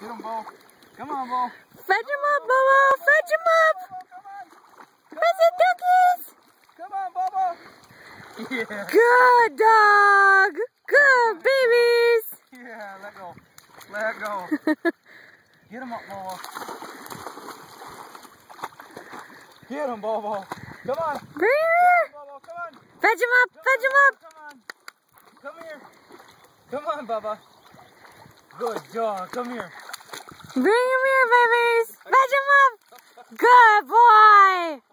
Get him, Bo. Come on, Bo. Fetch him up, Bobo. Fetch him up. Fetch it, duckies. Come on, Bobo. Yeah. Good dog. Good babies. Yeah, let go. Let go. Get him up, Bobo. Get him, Bobo. Come on. Here. Bobo, come on. Fetch him up. Come Fetch him up. Come on. Come here. Come on, Bubba. Good dog. Come here. Bring him here, babies. Fetch him up. Good boy.